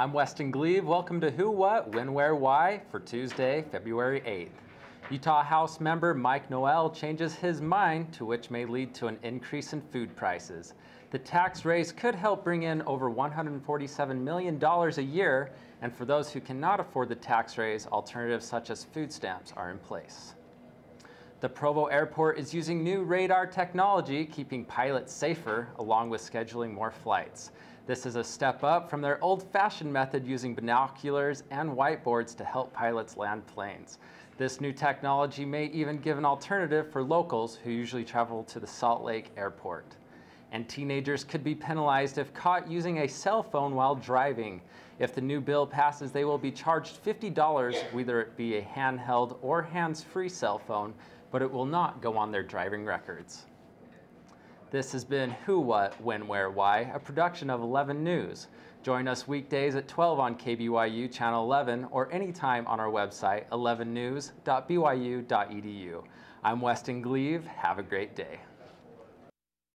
I'm Weston Glebe. Welcome to Who, What, When, Where, Why for Tuesday, February 8th. Utah House member Mike Noel changes his mind, to which may lead to an increase in food prices. The tax raise could help bring in over $147 million a year, and for those who cannot afford the tax raise, alternatives such as food stamps are in place. The Provo Airport is using new radar technology, keeping pilots safer, along with scheduling more flights. This is a step up from their old-fashioned method using binoculars and whiteboards to help pilots land planes. This new technology may even give an alternative for locals who usually travel to the Salt Lake Airport. And teenagers could be penalized if caught using a cell phone while driving. If the new bill passes, they will be charged $50, whether it be a handheld or hands-free cell phone, but it will not go on their driving records. This has been Who, What, When, Where, Why, a production of 11 News. Join us weekdays at 12 on KBYU Channel 11 or anytime on our website, 11news.byu.edu. I'm Weston Glebe. Have a great day.